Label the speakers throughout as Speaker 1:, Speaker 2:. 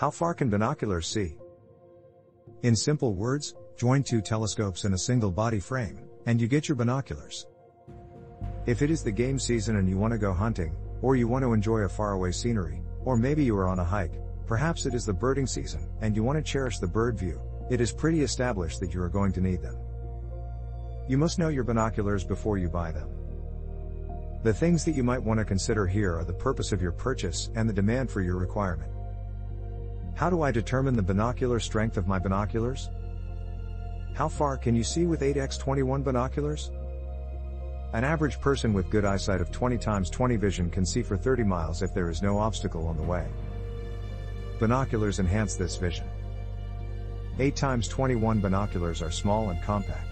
Speaker 1: How far can binoculars see? In simple words, join two telescopes in a single body frame, and you get your binoculars. If it is the game season and you want to go hunting, or you want to enjoy a faraway scenery, or maybe you are on a hike, perhaps it is the birding season, and you want to cherish the bird view, it is pretty established that you are going to need them. You must know your binoculars before you buy them. The things that you might want to consider here are the purpose of your purchase and the demand for your requirement. How do I determine the binocular strength of my binoculars? How far can you see with 8x21 binoculars? An average person with good eyesight of 20 x 20 vision can see for 30 miles if there is no obstacle on the way. Binoculars enhance this vision. 8 x 21 binoculars are small and compact.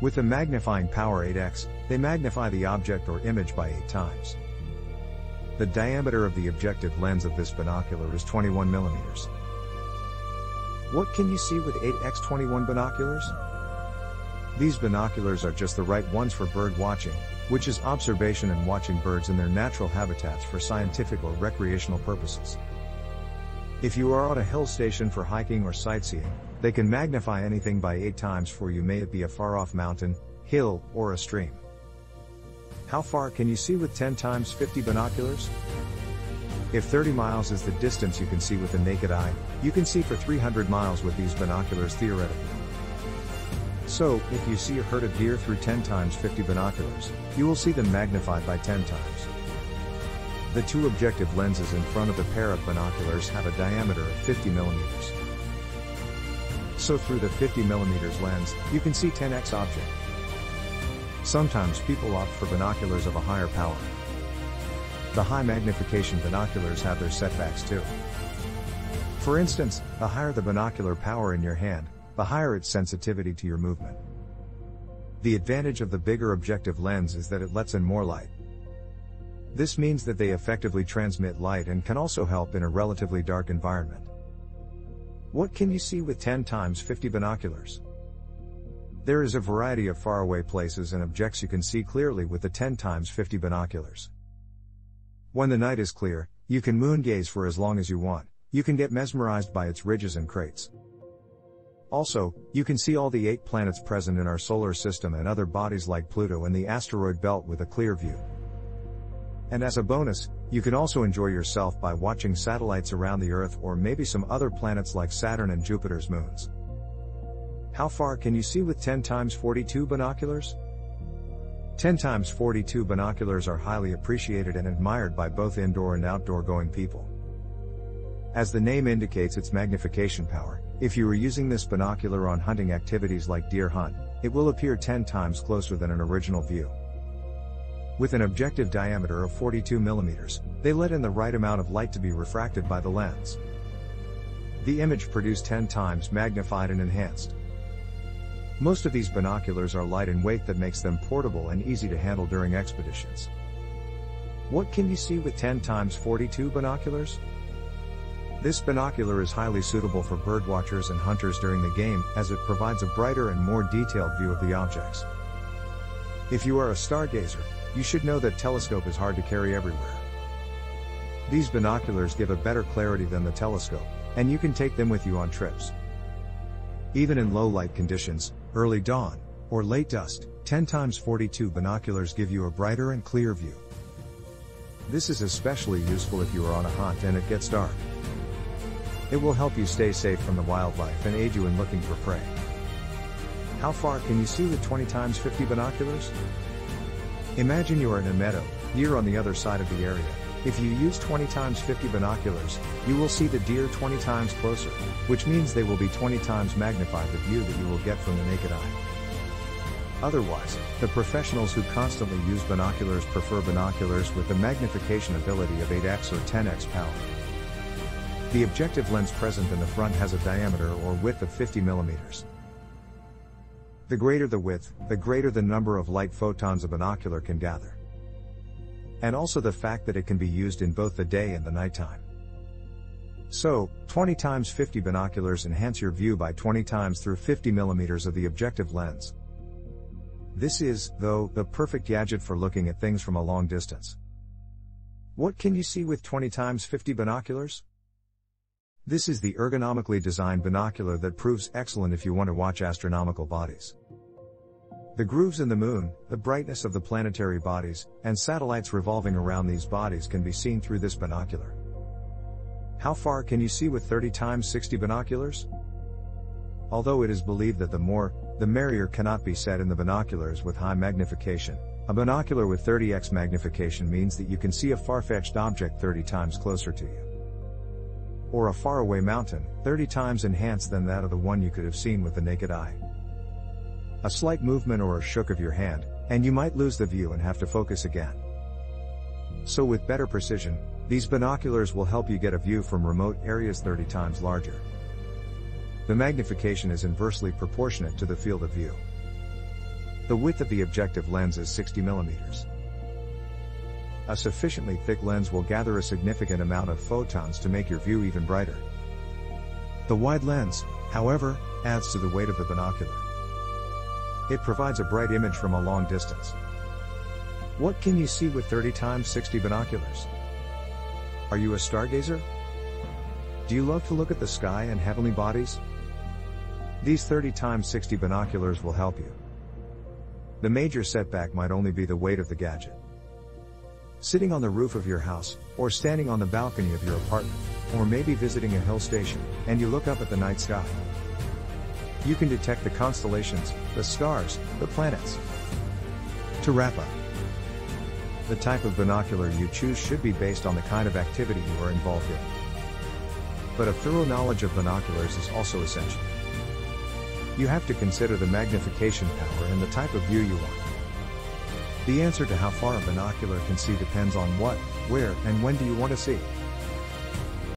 Speaker 1: With the magnifying power 8x, they magnify the object or image by 8 times. The diameter of the objective lens of this binocular is 21 millimeters. What can you see with 8x21 binoculars? These binoculars are just the right ones for bird watching, which is observation and watching birds in their natural habitats for scientific or recreational purposes. If you are on a hill station for hiking or sightseeing, they can magnify anything by 8 times for you may it be a far off mountain, hill, or a stream. How far can you see with 10 times 50 binoculars? If 30 miles is the distance you can see with the naked eye, you can see for 300 miles with these binoculars theoretically. So, if you see a herd of deer through 10 times 50 binoculars, you will see them magnified by 10 times. The two objective lenses in front of the pair of binoculars have a diameter of 50 millimeters. So through the 50 millimeters lens, you can see 10x object. Sometimes people opt for binoculars of a higher power. The high magnification binoculars have their setbacks too. For instance, the higher the binocular power in your hand, the higher its sensitivity to your movement. The advantage of the bigger objective lens is that it lets in more light. This means that they effectively transmit light and can also help in a relatively dark environment. What can you see with 10 times 50 binoculars? There is a variety of faraway places and objects you can see clearly with the 10 times 50 binoculars. When the night is clear, you can moon gaze for as long as you want, you can get mesmerized by its ridges and crates. Also, you can see all the eight planets present in our solar system and other bodies like Pluto and the asteroid belt with a clear view. And as a bonus, you can also enjoy yourself by watching satellites around the Earth or maybe some other planets like Saturn and Jupiter's moons. How far can you see with 10 x 42 binoculars? 10 x 42 binoculars are highly appreciated and admired by both indoor and outdoor going people. As the name indicates its magnification power, if you are using this binocular on hunting activities like deer hunt, it will appear 10 times closer than an original view. With an objective diameter of 42 mm, they let in the right amount of light to be refracted by the lens. The image produced 10 times magnified and enhanced. Most of these binoculars are light in weight that makes them portable and easy to handle during expeditions. What can you see with 10 times 42 binoculars? This binocular is highly suitable for birdwatchers and hunters during the game as it provides a brighter and more detailed view of the objects. If you are a stargazer, you should know that telescope is hard to carry everywhere. These binoculars give a better clarity than the telescope, and you can take them with you on trips. Even in low light conditions, early dawn, or late dusk, 10 times 42 binoculars give you a brighter and clear view. This is especially useful if you are on a hunt and it gets dark. It will help you stay safe from the wildlife and aid you in looking for prey. How far can you see with 20 times 50 binoculars? Imagine you are in a meadow, deer on the other side of the area. If you use 20 times 50 binoculars, you will see the deer 20 times closer, which means they will be 20 times magnified the view that you will get from the naked eye. Otherwise, the professionals who constantly use binoculars prefer binoculars with the magnification ability of 8x or 10x power. The objective lens present in the front has a diameter or width of 50 millimeters. The greater the width, the greater the number of light photons a binocular can gather. And also the fact that it can be used in both the day and the nighttime. So, 20 times 50 binoculars enhance your view by 20 times through 50 millimeters of the objective lens. This is, though, the perfect gadget for looking at things from a long distance. What can you see with 20 times 50 binoculars? This is the ergonomically designed binocular that proves excellent if you want to watch astronomical bodies. The grooves in the moon, the brightness of the planetary bodies, and satellites revolving around these bodies can be seen through this binocular. How far can you see with 30 times 60 binoculars? Although it is believed that the more, the merrier cannot be said in the binoculars with high magnification. A binocular with 30x magnification means that you can see a far-fetched object 30 times closer to you. Or a faraway mountain, 30 times enhanced than that of the one you could have seen with the naked eye. A slight movement or a shook of your hand, and you might lose the view and have to focus again. So with better precision, these binoculars will help you get a view from remote areas 30 times larger. The magnification is inversely proportionate to the field of view. The width of the objective lens is 60 millimeters. A sufficiently thick lens will gather a significant amount of photons to make your view even brighter. The wide lens, however, adds to the weight of the binocular. It provides a bright image from a long distance. What can you see with 30 times 60 binoculars? Are you a stargazer? Do you love to look at the sky and heavenly bodies? These 30 times 60 binoculars will help you. The major setback might only be the weight of the gadget. Sitting on the roof of your house, or standing on the balcony of your apartment, or maybe visiting a hill station, and you look up at the night sky. You can detect the constellations, the stars, the planets. To wrap up, the type of binocular you choose should be based on the kind of activity you are involved in. But a thorough knowledge of binoculars is also essential. You have to consider the magnification power and the type of view you want. The answer to how far a binocular can see depends on what, where, and when do you want to see.